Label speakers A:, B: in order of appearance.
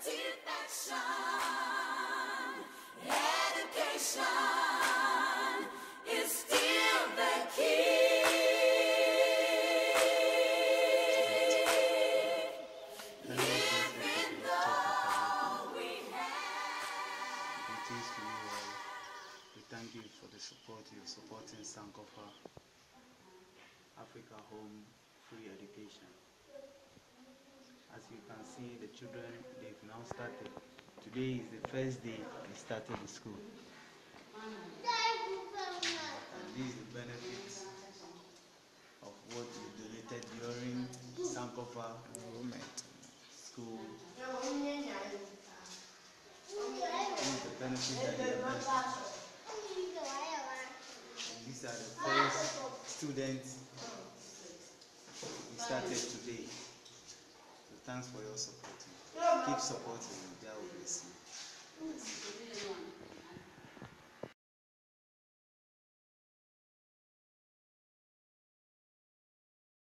A: You you support you're supporting Sankofa Africa Home Free Education. See, the children, they've now started. Today is the first day they started the school. And these are the benefits of what you donated during Sankofa school. These the benefits that have. And these are the first students we started today. Thanks for your support. Keep supporting. Will